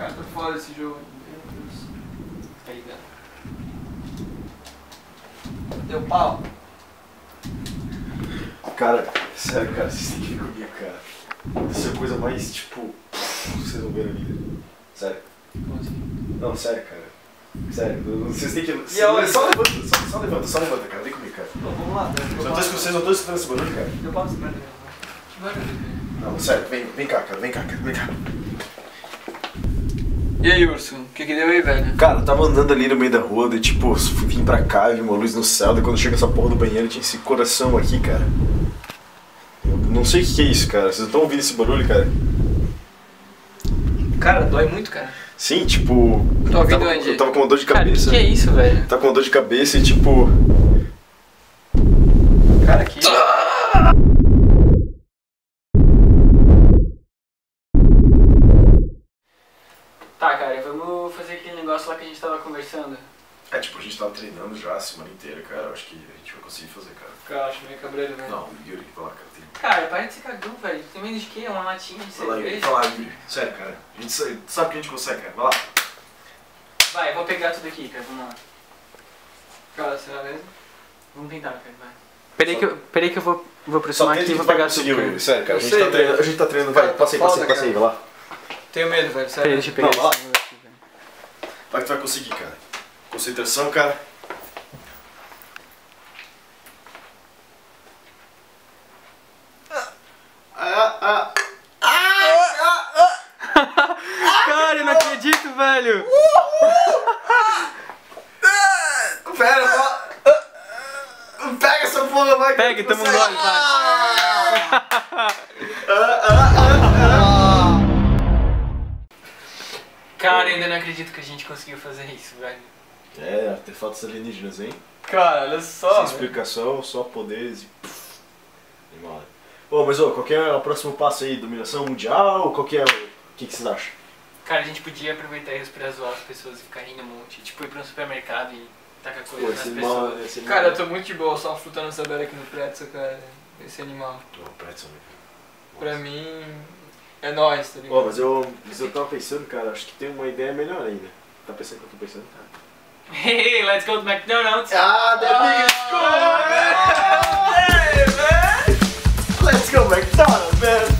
Cara, tô fora desse jogo. Meu Deus. Tá ligado? Deu pau. Cara, sério, cara, vocês têm que ver comigo, cara. Essa é a coisa mais, tipo, vocês vão ver na vida. Sério. Como assim? Não, sério, cara. Sério, vocês têm que. E aonde? Só levanta, só, só levanta, só levanta, cara. Vem comigo, cara. Pô, vamos lá. Deu Vocês não estão- vocês não estão escutando esse barulho, cara? Pau nessa merda. Que barulho, velho. Não, sério, vem, vem cá, cara, vem cá, cara, vem cá. E aí, Urso? O que que deu aí, velho? Cara, eu tava andando ali no meio da rua, daí tipo, vim pra cá, vi uma luz no céu, daí quando chega essa porra do banheiro tinha esse coração aqui, cara. Eu não sei o que que é isso, cara. Vocês estão ouvindo esse barulho, cara? Cara, dói muito, cara. Sim, tipo. Tô ouvindo tava, onde? Eu tava com uma dor de Cara, o que, cabeça. que é isso, velho? Tava com uma dor de cabeça e tipo. Cara, que. Tá, cara, vamos fazer aquele negócio lá que a gente tava conversando. É, tipo, a gente tava treinando já a semana inteira, cara. Eu acho que a gente vai conseguir fazer, cara. Cara, acho meio cabreiro, velho. Não, o Yuri, vai lá, cara. Tem... Cara, para de ser cagão, velho. Tem menos de quê? Uma latinha de Vai lá, Yuri. cerveja? Vai lá, Yuri. Sério, cara. A gente sabe, sabe que a gente consegue, cara. Vai lá. Vai, vou pegar tudo aqui, cara. Vamos lá. Cara, será mesmo? Vamos tentar, cara, vai. Peraí que eu, peraí que eu vou, vou aproximar tenta aqui e vou pegar tudo. Yuri. Sério, cara. A Eu gente, sei, tá treinando, a gente tá treinando. Vai, passa aí, passa aí, foda, passa aí. Vai lá. Tenho medo, velho, sério. Deixa eu pegar Não, vai lá. Vai que tu vai conseguir, cara. Concentração, cara. Ah, ah, Cara, eu não acredito, velho! Pera. Pega essa porra, vai. Pega, tamo um gole, vai. Cara, eu ainda não acredito que a gente conseguiu fazer isso, velho. É, artefatos alienígenas, hein? Cara, olha Sem só. velho. explicação, só poderes e. Animal. Ô, mas ô, qual que é o próximo passo aí? Dominação mundial? Qual que é o. O que, que vocês acham? Cara, a gente podia aproveitar isso pra zoar as pessoas e ficar rindo um monte. Tipo, ir pra um supermercado e tacar coisa Pô, nas pessoas. Cara, eu tô muito de boa, só frutando sabela aqui no pretzel, cara. Esse animal. Ô, pretzel, né? Pra mim, é nóis, tá ligado? Ô, mas eu, mas eu tava pensando, cara, acho que tem uma ideia melhor ainda. Tá pensando o que eu tô pensando? Hey, let's go to McDonald's! Ah, the biggest Ah, Let's go McDonald's, man!